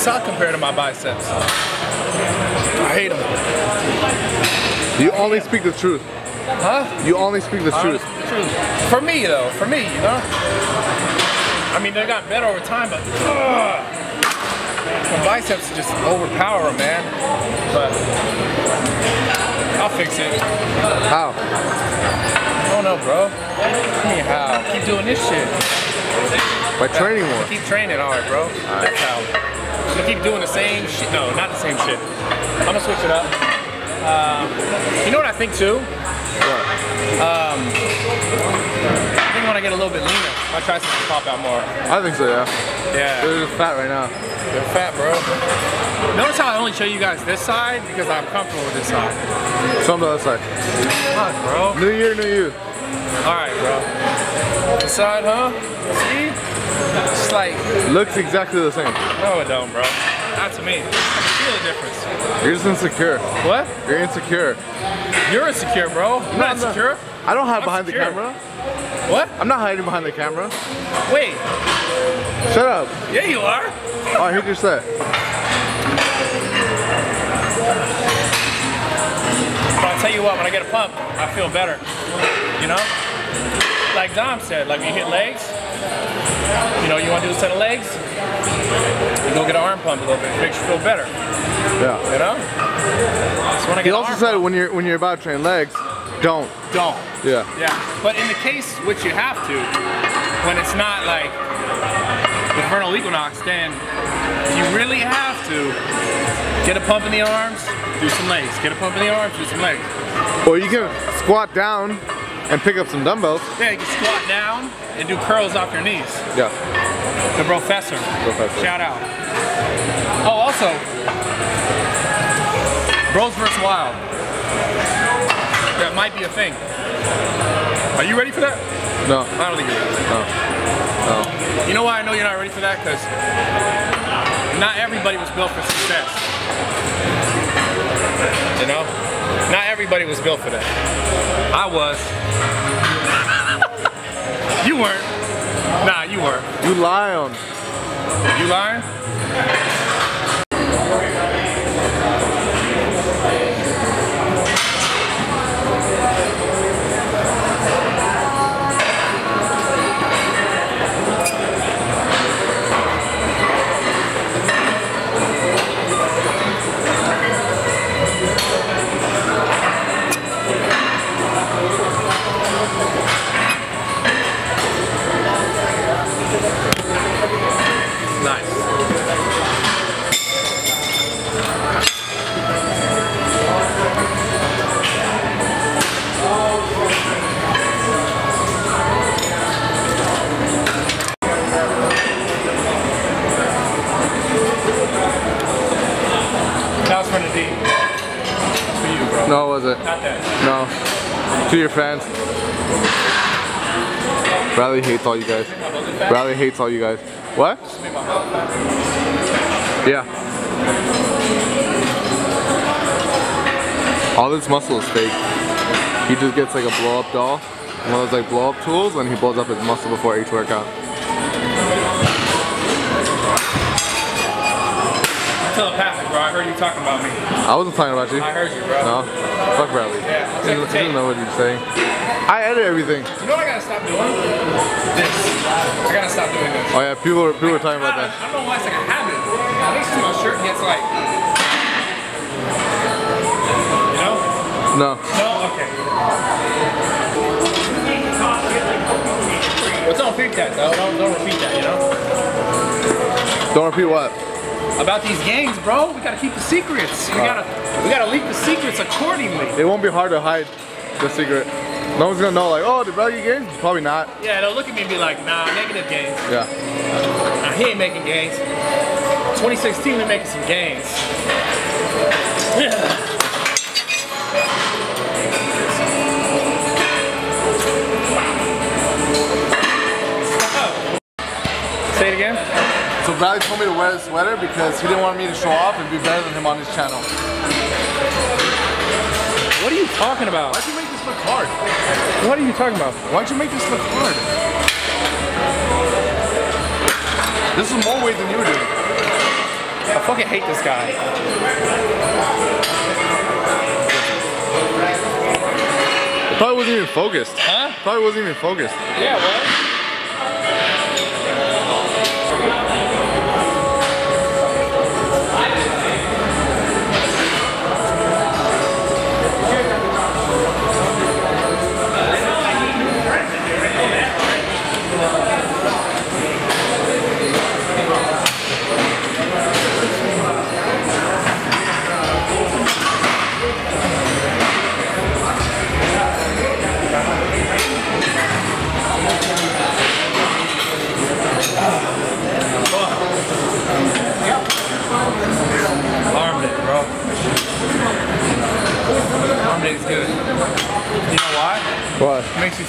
suck compared to my biceps. I hate them. You only speak the truth. Huh? You only speak the truth. Honest truth. For me, though, for me, you know? I mean, they got better over time, but ugh, my biceps just overpower man. But I'll fix it. How? I don't know, bro. Anyhow, keep doing this shit. By training more. Keep training hard, bro. That's how. I'm gonna keep doing the same shit. No, not the same shit. I'm gonna switch it up. Um, you know what I think too? What? I think when I get a little bit leaner, my triceps will pop out more. I think so, yeah. Yeah. They're fat right now. They're fat, bro. Notice how I only show you guys this side because I'm comfortable with this side. Show them the other side. Fuck, bro. New year, new you. All right, bro. This side, huh? See? It's like, Looks exactly the same. no, it don't, bro. Not to me. I feel the difference. You're just insecure. What? You're insecure. You're insecure, bro. I'm not insecure. I don't hide I'm behind secure. the camera. What? I'm not hiding behind the camera. Wait. Shut up. Yeah, you are. Oh, I heard your set. But I'll tell you what, when I get a pump, I feel better. You know? Like Dom said, like when you hit legs, you know, you want to do a set of legs, you go get an arm pump a little bit. It makes you feel better. Yeah. You know? So when I He get also said pump, when you're when you're about to train legs, don't. don't. Yeah. Yeah. But in the case which you have to, when it's not like the vernal equinox, then you really have to get a pump in the arms, do some legs. Get a pump in the arms, do some legs. Or you can squat down and pick up some dumbbells. Yeah, you can squat down and do curls off your knees. Yeah. The professor. Professor. Shout out. Oh, also, Bros vs. Wild. That might be a thing. Are you ready for that? No. I don't think you're ready. No. No. You know why I know you're not ready for that? Because not everybody was built for success. You know? Not everybody was built for that. I was. you weren't. Nah, you weren't. You lie on. You lying? To your fans. Bradley hates all you guys. Bradley hates all you guys. What? Yeah. All this muscle is fake. He just gets like a blow up doll, one of those like blow up tools, and he blows up his muscle before each workout. Telepathic, bro. I heard you talking about me. I wasn't talking about you. I heard you, bro. No. Fuck Bradley. Yeah, I'll He take doesn't, the he doesn't know what he's saying. I edit everything. You know what I gotta stop doing? This. I gotta stop doing this. Oh yeah, people were, people were talking about that. I don't know why it's like a habit. At least my shirt gets like. You know? No. No? Okay. But don't repeat that though. Don't, don't repeat that, you know? Don't repeat what? About these gangs, bro. We gotta keep the secrets. We oh. gotta we gotta leak the secrets accordingly. It won't be hard to hide the secret. No one's gonna know like, oh, the value games? Probably not. Yeah, they'll look at me and be like, nah, negative gains. Yeah. Nah, he ain't making gains. 2016, we're making some gains. Say Bradley told me to wear a sweater because he didn't want me to show off and be better than him on his channel. What are you talking about? Why'd you make this look hard? What are you talking about? Why'd you make this look hard? This is more weight than you doing. I fucking hate this guy. It probably wasn't even focused. Huh? Probably wasn't even focused. Yeah, what?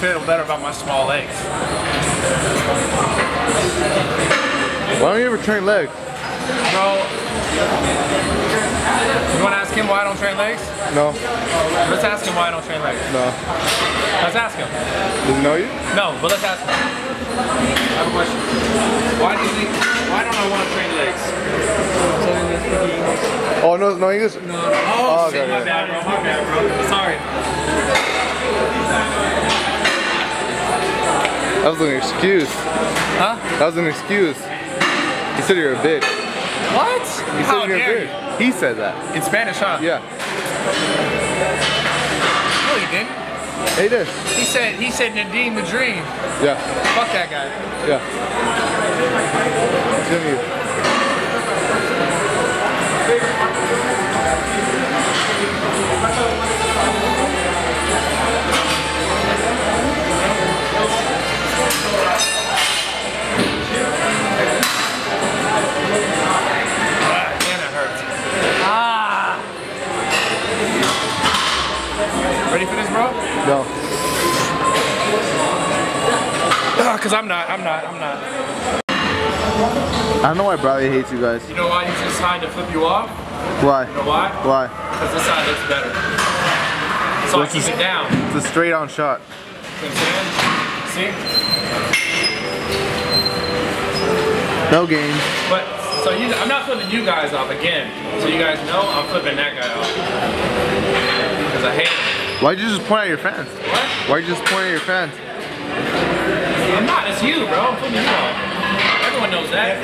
Feel better about my small legs. Why don't you ever train legs? Bro, you want to ask him why I don't train legs? No. Let's ask him why I don't train legs. No. Let's ask him. Does he know you? No, but let's ask him. I have a question. Why do you think, why don't I want to train legs? Oh no, no English. No. Oh, Oh, shit, okay, my yeah. bad, bro. My bad, bro. Sorry. That was an excuse. Huh? That was an excuse. He said you're a bitch. What? He How said you're dare a you? bitch. He said that. In Spanish, huh? Yeah. No, he didn't. He did. He said, he said Nadine the Dream. Yeah. Fuck that guy. Yeah. It's Cause I'm not, I'm not, I'm not. I don't know why Bradley hates you guys. You know why he's decided to flip you off? Why? You know why? Why? Because this side looks better. So I What's keep this- it down. It's a straight on shot. You know what I'm saying? See? No game. But so you, I'm not flipping you guys off again. So you guys know I'm flipping that guy off. Because I hate him. Why'd you just point at your fans? What? Why'd you just point at your fans? It's you, bro. I'm flipping you off. Everyone knows that.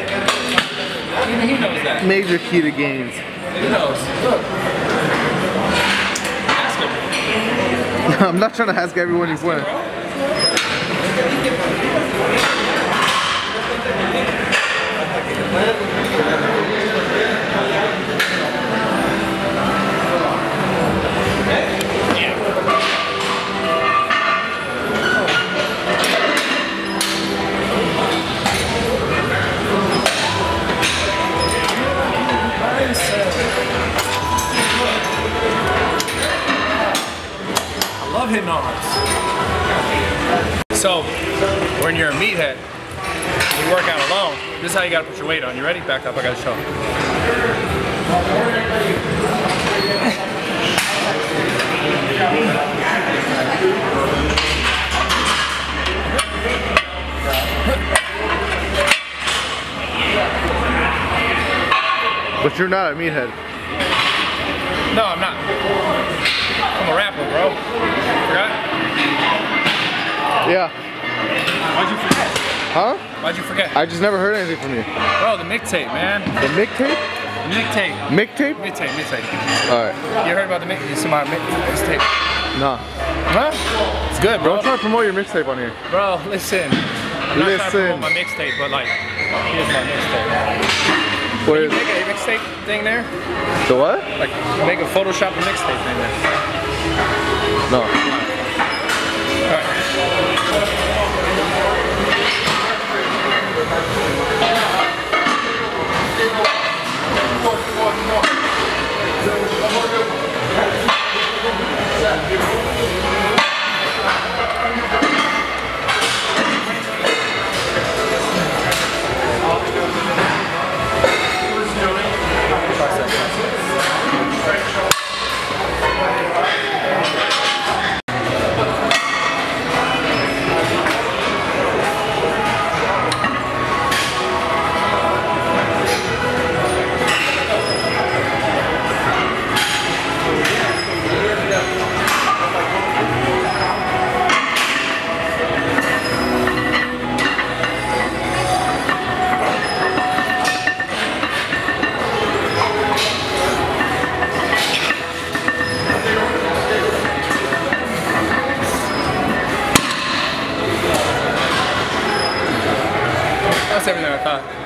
Even he knows that. Major key to games. He knows. Look. Ask him, I'm not trying to ask everyone you win. bro. I love hitting. So, when you're a meathead, you work out alone, this is how you gotta put your weight on. You ready? Back up, I gotta show. But you're not a meathead. No, I'm not. I'm a rapper, bro. Forgot? Yeah. Why'd you forget? Huh? Why'd you forget? I just never heard anything from you. Bro, the mixtape, man. The mixtape? Mixtape. Mixtape? Mixtape, mixtape. Alright. You heard about the mix? You see my mixtape? Nah. Huh? It's good, bro. Don't try to promote your mixtape on here. Bro, listen. I'm not trying to Listen. promote my mixtape, but like, here's my mixtape. What You make a mixtape thing there? the what? Like, make a Photoshop mixtape thing there. No. Alright. That's everything I thought.